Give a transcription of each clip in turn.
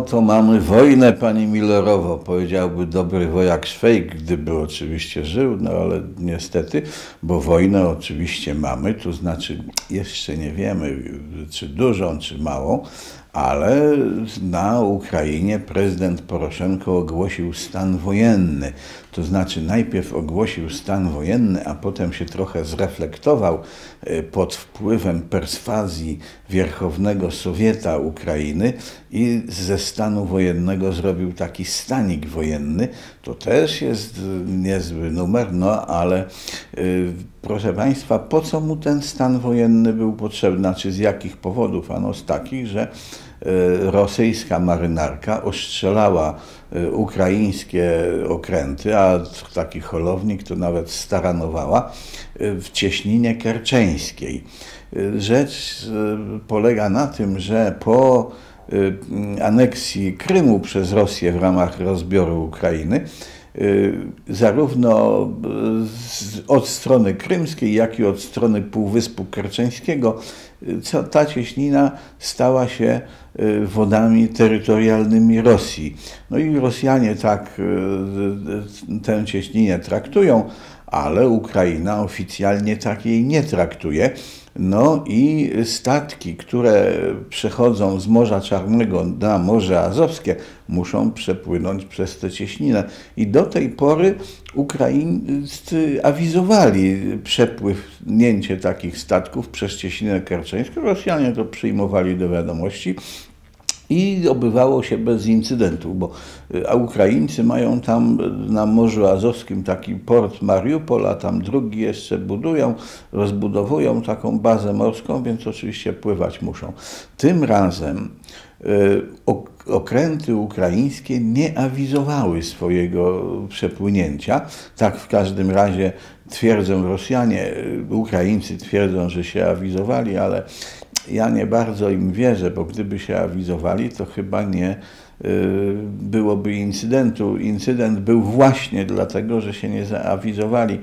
No to mamy wojnę, pani Millerowo, powiedziałby dobry wojak Szwejk, gdyby oczywiście żył, no ale niestety, bo wojnę oczywiście mamy, to znaczy jeszcze nie wiemy, czy dużą, czy małą, ale na Ukrainie prezydent Poroszenko ogłosił stan wojenny. To znaczy najpierw ogłosił stan wojenny, a potem się trochę zreflektował e, pod wpływem perswazji Wierchownego Sowieta Ukrainy i ze stanu wojennego zrobił taki stanik wojenny. To też jest niezły numer, no ale yy, proszę Państwa, po co mu ten stan wojenny był potrzebny? Znaczy z jakich powodów? Ano z takich, że Y, rosyjska marynarka ostrzelała y, ukraińskie okręty, a taki holownik to nawet staranowała y, w cieśninie kerczeńskiej. Rzecz polega na tym, że po aneksji Krymu przez Rosję w ramach rozbioru Ukrainy, zarówno od strony krymskiej, jak i od strony Półwyspu Kerczeńskiego ta cieśnina stała się y, wodami terytorialnymi Rosji. No i Rosjanie tak y, y, tę cieśninę traktują, ale Ukraina oficjalnie tak jej nie traktuje. No i statki, które przechodzą z Morza Czarnego na Morze Azowskie, muszą przepłynąć przez tę cieśninę. I do tej pory Ukraińcy awizowali przepłynięcie takich statków przez cieśninę kerczeńską. Rosjanie to przyjmowali do wiadomości i obywało się bez incydentów, bo a Ukraińcy mają tam na Morzu Azowskim taki port Mariupol, a tam drugi jeszcze budują, rozbudowują taką bazę morską, więc oczywiście pływać muszą. Tym razem y, okręty ukraińskie nie awizowały swojego przepłynięcia. Tak w każdym razie twierdzą Rosjanie, Ukraińcy twierdzą, że się awizowali, ale ja nie bardzo im wierzę, bo gdyby się awizowali, to chyba nie y, byłoby incydentu. Incydent był właśnie dlatego, że się nie zaawizowali.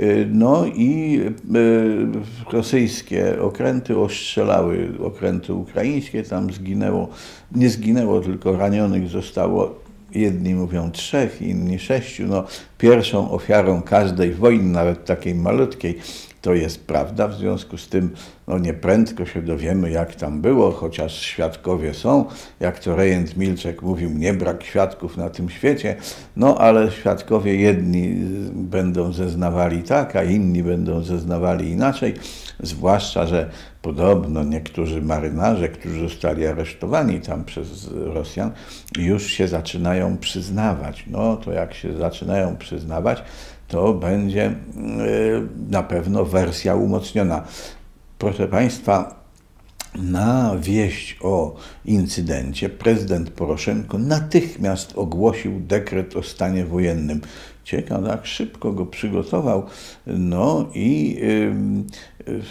Y, no i y, rosyjskie okręty ostrzelały okręty ukraińskie, tam zginęło, nie zginęło, tylko ranionych zostało jedni mówią trzech, inni sześciu. No, pierwszą ofiarą każdej wojny, nawet takiej malutkiej, to jest prawda, w związku z tym no nieprędko się dowiemy, jak tam było, chociaż świadkowie są. Jak to rejent Milczek mówił, nie brak świadków na tym świecie, no ale świadkowie jedni będą zeznawali tak, a inni będą zeznawali inaczej, zwłaszcza, że podobno niektórzy marynarze, którzy zostali aresztowani tam przez Rosjan, już się zaczynają przyznawać. No to jak się zaczynają przyznawać, to będzie e, na pewno wersja umocniona. Proszę Państwa, na wieść o incydencie prezydent Poroszenko natychmiast ogłosił dekret o stanie wojennym. Ciekawe, jak szybko go przygotował. No i yy, yy,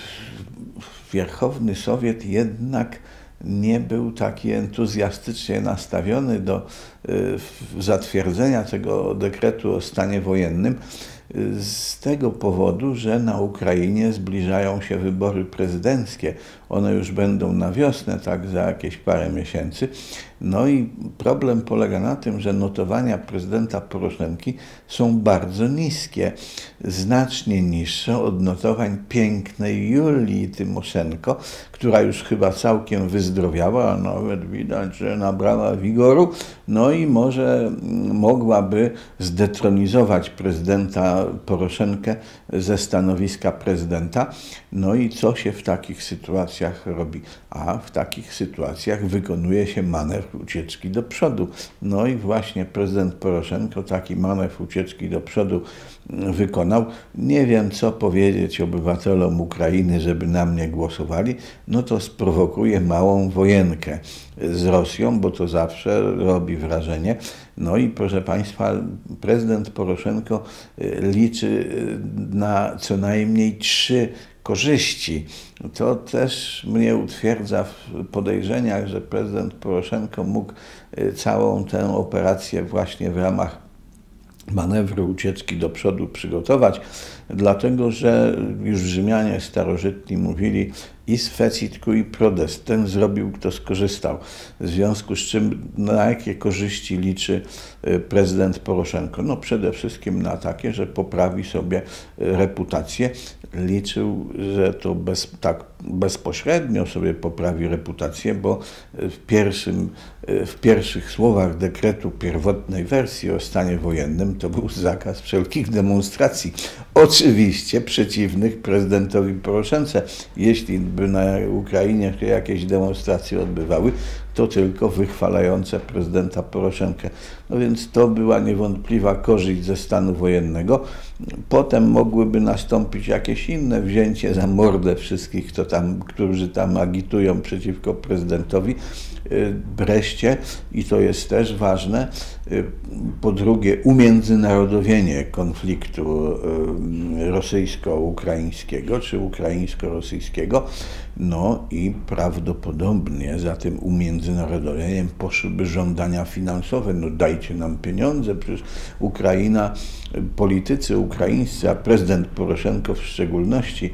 Wierchowny Sowiet jednak nie był taki entuzjastycznie nastawiony do y, zatwierdzenia tego dekretu o stanie wojennym y, z tego powodu, że na Ukrainie zbliżają się wybory prezydenckie. One już będą na wiosnę, tak za jakieś parę miesięcy. No i problem polega na tym, że notowania prezydenta Poroszenki są bardzo niskie, znacznie niższe od notowań pięknej Julii Tymoszenko, która już chyba całkiem wyzdrowiała, a nawet widać, że nabrała wigoru, no i może mogłaby zdetronizować prezydenta Poroszenkę ze stanowiska prezydenta. No i co się w takich sytuacjach robi? A w takich sytuacjach wykonuje się manewr ucieczki do przodu. No i właśnie prezydent Poroszenko taki manewr ucieczki do przodu wykonał. Nie wiem, co powiedzieć obywatelom Ukrainy, żeby na mnie głosowali. No to sprowokuje małą wojenkę z Rosją, bo to zawsze robi wrażenie. No i proszę Państwa, prezydent Poroszenko y, liczy y, na co najmniej trzy korzyści. To też mnie utwierdza w podejrzeniach, że prezydent Poroszenko mógł y, całą tę operację właśnie w ramach manewru ucieczki do przodu przygotować. Dlatego że już Rzymianie starożytni mówili is fecit cui prodest, ten zrobił, kto skorzystał. W związku z czym na jakie korzyści liczy y, prezydent Poroszenko? No przede wszystkim na takie, że poprawi sobie y, reputację. Liczył, że to bez, tak bezpośrednio sobie poprawi reputację, bo w, pierwszym, w pierwszych słowach dekretu pierwotnej wersji o stanie wojennym to był zakaz wszelkich demonstracji. Oczywiście przeciwnych prezydentowi Poroszence. Jeśli by na Ukrainie jakieś demonstracje odbywały, to tylko wychwalające prezydenta Poroszenkę. No więc to była niewątpliwa korzyść ze stanu wojennego. Potem mogłyby nastąpić jakieś inne wzięcie za mordę wszystkich, kto tam, którzy tam agitują przeciwko prezydentowi. Y, wreszcie, i to jest też ważne, y, po drugie umiędzynarodowienie konfliktu y, rosyjsko-ukraińskiego czy ukraińsko-rosyjskiego, no i prawdopodobnie za tym umiędzynarodowieniem poszłyby żądania finansowe. No dajcie nam pieniądze, przecież Ukraina, politycy ukraińscy, a prezydent Poroszenko w szczególności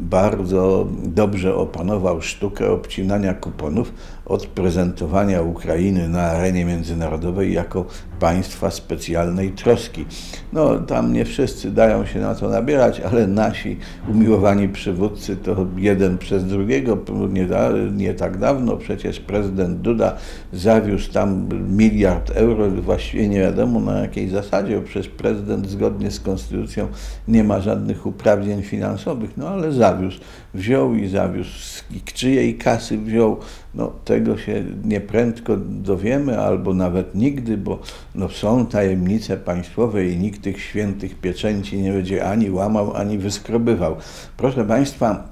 bardzo dobrze opanował sztukę obcinania kuponów od prezentowania Ukrainy na arenie międzynarodowej jako państwa specjalnej troski. No tam nie wszyscy dają się na to nabierać, ale nasi umiłowani przywódcy to jeden przez drugiego. Nie, nie tak dawno przecież prezydent Duda zawiózł tam miliard euro, właściwie nie wiadomo na jakiej zasadzie, bo przecież prezydent zgodnie z konstytucją nie ma żadnych uprawnień finansowych, no ale zawiózł, wziął i zawiózł. Z czyjej kasy wziął, no tego się nieprędko dowiemy, albo nawet nigdy, bo no, są tajemnice państwowe i nikt tych świętych pieczęci nie będzie ani łamał, ani wyskrobywał. Proszę Państwa,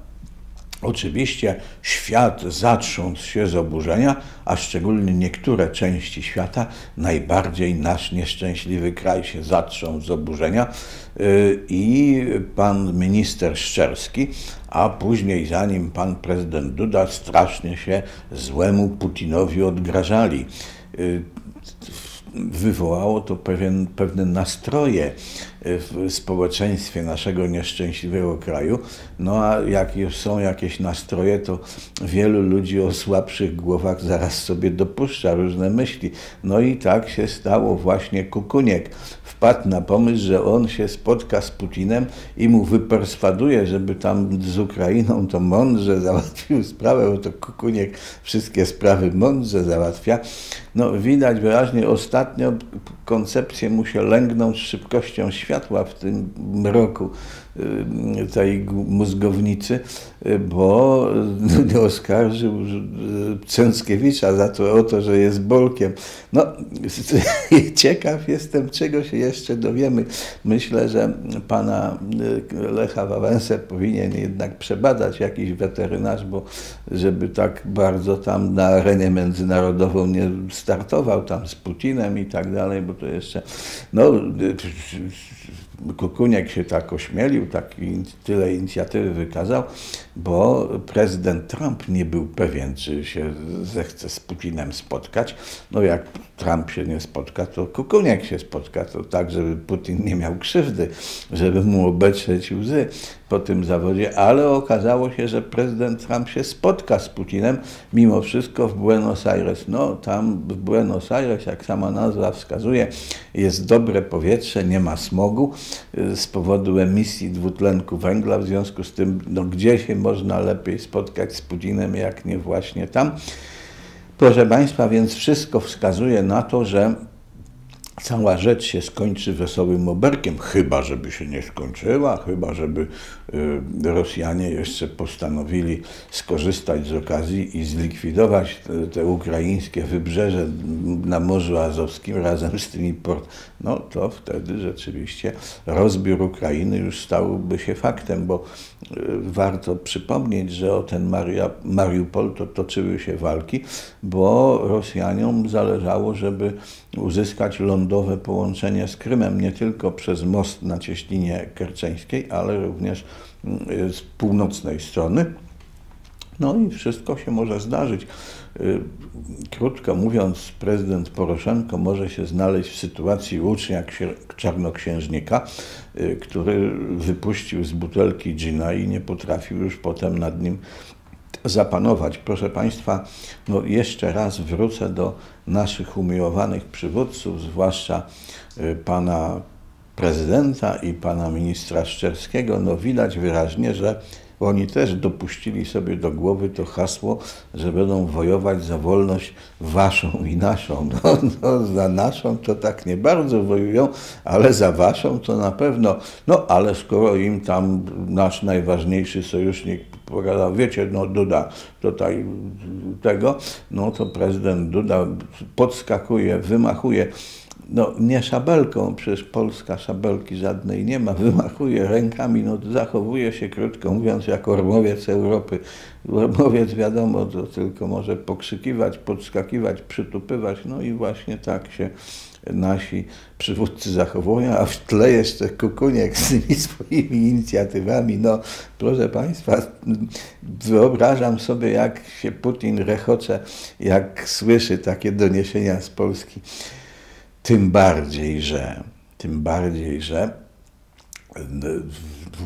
Oczywiście świat zatrząsł się z oburzenia, a szczególnie niektóre części świata, najbardziej nasz nieszczęśliwy kraj się zatrząsł z oburzenia. Y, i pan minister Szczerski, a później zanim pan prezydent Duda strasznie się złemu Putinowi odgrażali. Y, wywołało to pewien, pewne nastroje w społeczeństwie naszego nieszczęśliwego kraju. No a jak już są jakieś nastroje, to wielu ludzi o słabszych głowach zaraz sobie dopuszcza różne myśli. No i tak się stało właśnie Kukuniek. Wpadł na pomysł, że on się spotka z Putinem i mu wyperswaduje, żeby tam z Ukrainą to mądrze załatwił sprawę, bo to Kukuniek wszystkie sprawy mądrze załatwia. No widać wyraźnie, ostatnio koncepcje mu się lęgną z szybkością światła w tym roku. Y, tej mózgownicy, y, bo oskarżył y, Cęckiewicza za to, o to, że jest Bolkiem. No, ciekaw jestem, czego się jeszcze dowiemy. Myślę, że pana Lecha Wałęsę powinien jednak przebadać jakiś weterynarz, bo żeby tak bardzo tam na arenie międzynarodową nie startował tam z Putinem i tak dalej, bo to jeszcze, no, Kukuniak się tak ośmielił, tak tyle inicjatywy wykazał, bo prezydent Trump nie był pewien, czy się zechce z Putinem spotkać. No jak Trump się nie spotka, to Kukuniak się spotka, to tak, żeby Putin nie miał krzywdy, żeby mu obetrzeć łzy po tym zawodzie, ale okazało się, że prezydent Trump się spotka z Putinem mimo wszystko w Buenos Aires. No tam w Buenos Aires, jak sama nazwa wskazuje, jest dobre powietrze, nie ma smogu y, z powodu emisji dwutlenku węgla, w związku z tym, no, gdzie się można lepiej spotkać z Putinem, jak nie właśnie tam. Proszę Państwa, więc wszystko wskazuje na to, że cała rzecz się skończy wesołym oberkiem, chyba żeby się nie skończyła, chyba żeby y, Rosjanie jeszcze postanowili skorzystać z okazji i zlikwidować te, te ukraińskie wybrzeże na Morzu Azowskim razem z tymi port. No to wtedy rzeczywiście rozbiór Ukrainy już stałby się faktem, bo y, warto przypomnieć, że o ten Maria, Mariupol to toczyły się walki, bo Rosjanom zależało, żeby uzyskać lądowe połączenie z Krymem nie tylko przez most na cieśninie kerczeńskiej, ale również mm, z północnej strony. No i wszystko się może zdarzyć. Y, krótko mówiąc, prezydent Poroszenko może się znaleźć w sytuacji ucznia czarnoksiężnika, y, który wypuścił z butelki gina i nie potrafił już potem nad nim zapanować. Proszę Państwa, no jeszcze raz wrócę do naszych umiłowanych przywódców, zwłaszcza y, pana prezydenta i pana ministra Szczerskiego. No widać wyraźnie, że oni też dopuścili sobie do głowy to hasło, że będą wojować za wolność waszą i naszą. No, no, za naszą to tak nie bardzo wojują, ale za waszą to na pewno. No ale skoro im tam nasz najważniejszy sojusznik pogadał, wiecie, no Duda tutaj tego, no to prezydent Duda podskakuje, wymachuje. No nie szabelką, przecież Polska szabelki żadnej nie ma, wymachuje rękami, no zachowuje się, krótko mówiąc, jak ormowiec Europy. Ormowiec wiadomo, to tylko może pokrzykiwać, podskakiwać, przytupywać, no i właśnie tak się nasi przywódcy zachowują, a w tle jeszcze Kukuniek z tymi swoimi inicjatywami. No, proszę Państwa, wyobrażam sobie, jak się Putin rechocze, jak słyszy takie doniesienia z Polski. Tym bardziej, że, tym bardziej, że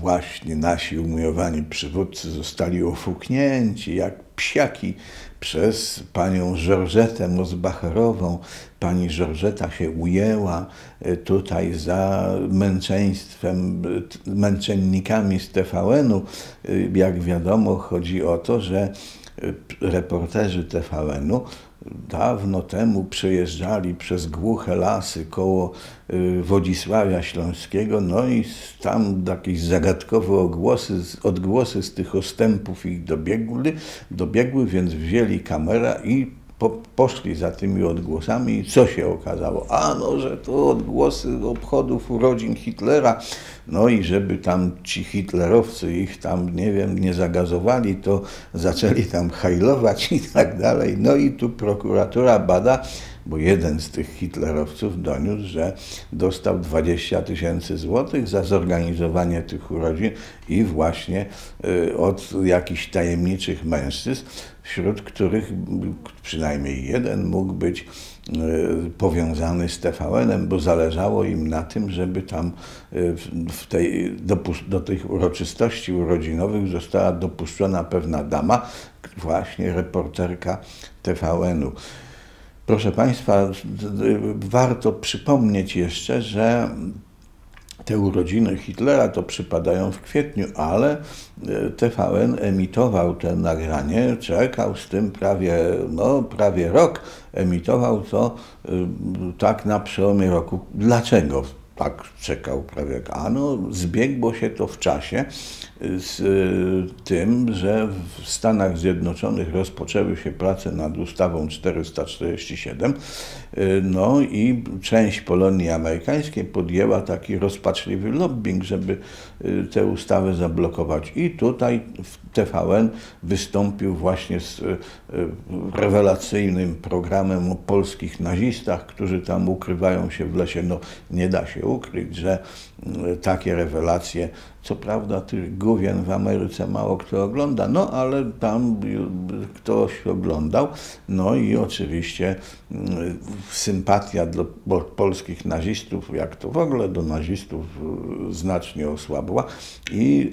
właśnie nasi umiłowani przywódcy zostali ofuknięci jak psiaki przez panią Żorżetę Mosbacherową. Pani Żorżeta się ujęła e, tutaj za męczeństwem, męczennikami z TVN-u. E, jak wiadomo, chodzi o to, że e, reporterzy TVN-u dawno temu przejeżdżali przez głuche lasy koło y, Wodzisławia Śląskiego, no i tam jakieś zagadkowe ogłosy, odgłosy z tych ostępów ich dobiegły, dobiegły, więc wzięli kamerę i po, poszli za tymi odgłosami i co się okazało? A no, że to odgłosy obchodów urodzin Hitlera, no i żeby tam ci hitlerowcy ich tam, nie wiem, nie zagazowali, to zaczęli tam hajlować i tak dalej. No i tu prokuratura bada, bo jeden z tych hitlerowców doniósł, że dostał 20 tysięcy złotych za zorganizowanie tych urodzin i właśnie y, od jakichś tajemniczych mężczyzn, wśród których przynajmniej jeden mógł być y, powiązany z TVN-em, bo zależało im na tym, żeby tam y, w tej, do, do tych uroczystości urodzinowych została dopuszczona pewna dama, właśnie reporterka TVN-u. Proszę Państwa, warto przypomnieć jeszcze, że te urodziny Hitlera to przypadają w kwietniu, ale e, TVN emitował to nagranie, czekał z tym prawie, no, prawie rok, emitował to e, tak na przełomie roku. Dlaczego tak czekał prawie? Ano, zbiegło się to w czasie z y, tym, że w Stanach Zjednoczonych rozpoczęły się prace nad ustawą 447, y, no i część Polonii Amerykańskiej podjęła taki rozpaczliwy lobbying, żeby y, tę ustawę zablokować. I tutaj TVN wystąpił właśnie z rewelacyjnym programem o polskich nazistach, którzy tam ukrywają się w lesie. No nie da się ukryć, że takie rewelacje co prawda tych główien w Ameryce mało kto ogląda, no ale tam ktoś oglądał. No i oczywiście mm, sympatia do polskich nazistów, jak to w ogóle do nazistów y, znacznie osłabła i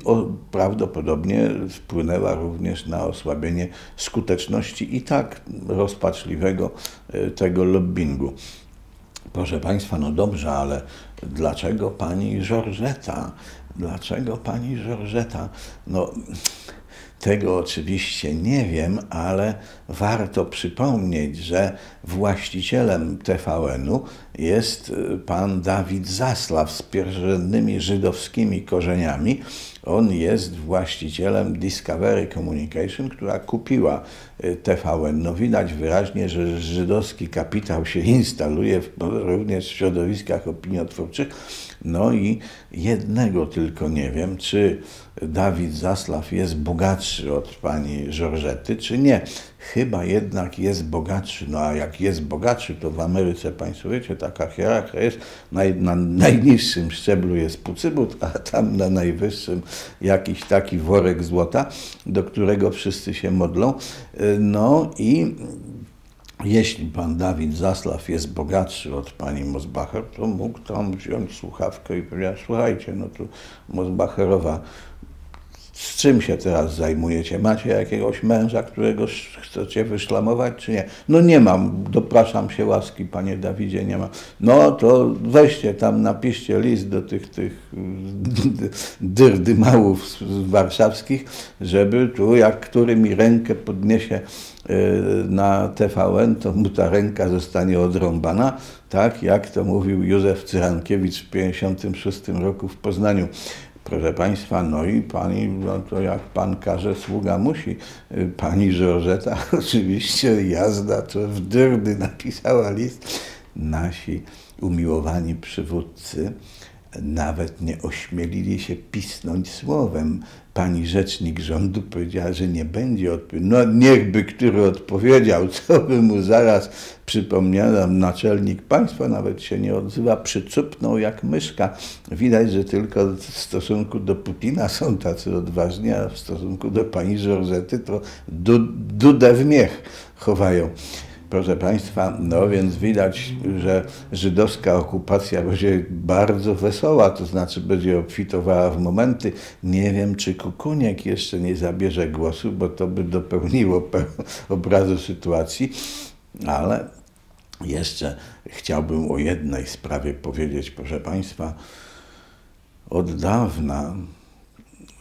prawdopodobnie wpłynęła również na osłabienie skuteczności i tak rozpaczliwego y, tego lobbingu. Proszę Państwa, no dobrze, ale dlaczego pani Żorżeta? Dlaczego pani Żorżeta? No, tego oczywiście nie wiem, ale warto przypomnieć, że właścicielem TVN-u jest y, pan Dawid Zaslaw z pierwotnymi żydowskimi korzeniami. On jest właścicielem Discovery Communication, która kupiła y, TVN. No widać wyraźnie, że żydowski kapitał się instaluje w, również w środowiskach opiniotwórczych. No i jednego tylko nie wiem, czy Dawid Zaslaw jest bogatszy od pani Żorżety, czy nie. Chyba jednak jest bogatszy. No a jak jest bogatszy, to w Ameryce, Państwo wiecie, taka hierarchia jest, na, na najniższym szczeblu jest pucybut, a tam na najwyższym jakiś taki worek złota, do którego wszyscy się modlą. No i jeśli pan Dawid Zaslaw jest bogatszy od pani Mosbacher, to mógł tam wziąć słuchawkę i powiedzieć, słuchajcie, no to Mosbacherowa, z czym się teraz zajmujecie? Macie jakiegoś męża, którego chcecie wyszlamować, czy nie? No nie mam, dopraszam się łaski, panie Dawidzie, nie ma. No to weźcie tam, napiszcie list do tych, tych dyrdymałów warszawskich, żeby tu, jak który mi rękę podniesie y, na TVN, to mu ta ręka zostanie odrąbana, tak jak to mówił Józef Cyrankiewicz w 1956 roku w Poznaniu. Proszę Państwa, no i Pani, no to jak Pan każe, sługa musi. Pani Żorzeta oczywiście jazda, to w dyrdy napisała list. Nasi umiłowani przywódcy nawet nie ośmielili się pisnąć słowem. Pani rzecznik rządu powiedziała, że nie będzie odpowiedział. No niechby który odpowiedział, co by mu zaraz przypomniałem. Naczelnik państwa nawet się nie odzywa, przycupnął jak myszka. Widać, że tylko w stosunku do Putina są tacy odważni, a w stosunku do pani Żorzety to dudę w miech chowają. Proszę Państwa, no więc widać, że żydowska okupacja będzie bardzo wesoła, to znaczy będzie obfitowała w momenty. Nie wiem, czy Kukuniek jeszcze nie zabierze głosu, bo to by dopełniło obrazu sytuacji, ale jeszcze chciałbym o jednej sprawie powiedzieć, proszę Państwa. Od dawna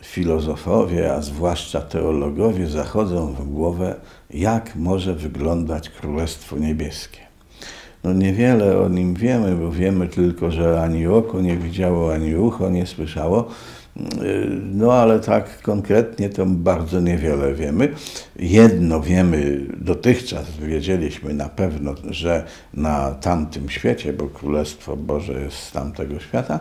filozofowie, a zwłaszcza teologowie, zachodzą w głowę, jak może wyglądać Królestwo Niebieskie. No niewiele o nim wiemy, bo wiemy tylko, że ani oko nie widziało, ani ucho nie słyszało, no ale tak konkretnie to bardzo niewiele wiemy. Jedno wiemy, dotychczas wiedzieliśmy na pewno, że na tamtym świecie, bo Królestwo Boże jest z tamtego świata,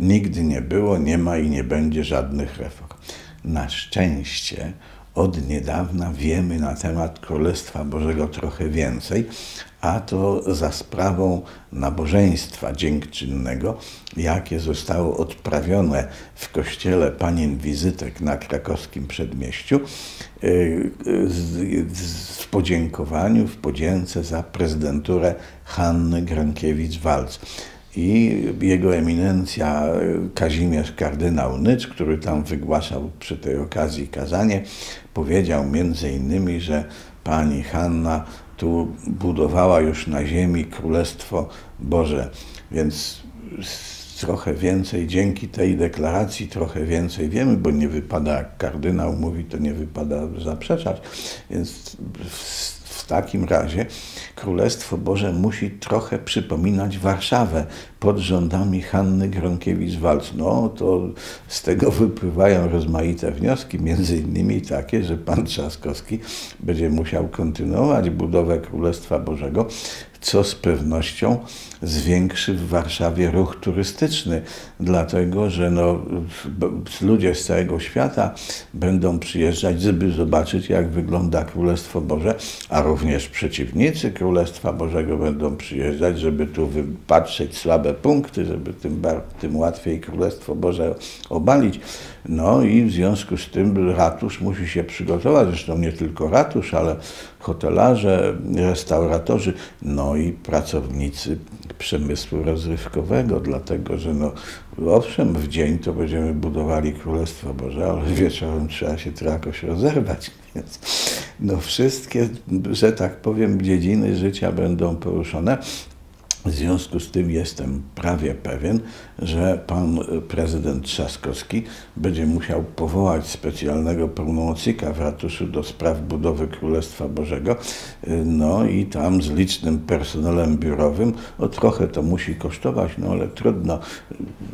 nigdy nie było, nie ma i nie będzie żadnych reform. Na szczęście od niedawna wiemy na temat Królestwa Bożego trochę więcej, a to za sprawą nabożeństwa dziękczynnego, jakie zostało odprawione w kościele Panien Wizytek na krakowskim przedmieściu y, w podziękowaniu, w podzięce za prezydenturę Hanny Grankiewicz-Walc. I jego eminencja Kazimierz kardynał Nycz, który tam wygłaszał przy tej okazji kazanie, powiedział między innymi, że pani Hanna tu budowała już na ziemi Królestwo Boże. Więc trochę więcej, dzięki tej deklaracji trochę więcej wiemy, bo nie wypada, jak kardynał mówi, to nie wypada zaprzeczać. Więc w takim razie Królestwo Boże musi trochę przypominać Warszawę pod rządami Hanny Gronkiewicz-Walc. No to z tego wypływają rozmaite wnioski, między innymi takie, że pan Trzaskowski będzie musiał kontynuować budowę Królestwa Bożego, co z pewnością zwiększy w Warszawie ruch turystyczny, dlatego że no, ludzie z całego świata będą przyjeżdżać, żeby zobaczyć, jak wygląda Królestwo Boże, a również przeciwnicy Królestwa Bożego będą przyjeżdżać, żeby tu wypatrzeć słabe punkty, żeby tym, tym łatwiej Królestwo Boże obalić. No i w związku z tym ratusz musi się przygotować, zresztą nie tylko ratusz, ale hotelarze, restauratorzy, no i pracownicy przemysłu rozrywkowego, dlatego że no, owszem, w dzień to będziemy budowali Królestwo Boże, ale wieczorem trzeba się to jakoś rozerwać, więc no wszystkie, że tak powiem, dziedziny życia będą poruszone. W związku z tym jestem prawie pewien, że pan prezydent Trzaskowski będzie musiał powołać specjalnego pełnomocnika w ratuszu do spraw budowy Królestwa Bożego. No i tam z licznym personelem biurowym, o trochę to musi kosztować, no ale trudno,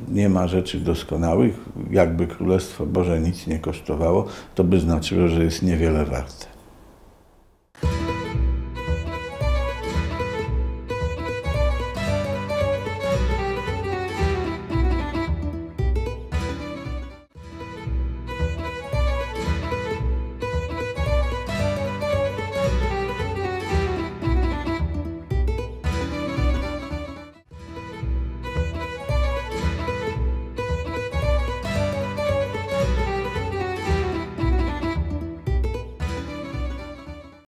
nie ma rzeczy doskonałych. Jakby Królestwo Boże nic nie kosztowało, to by znaczyło, że jest niewiele warte.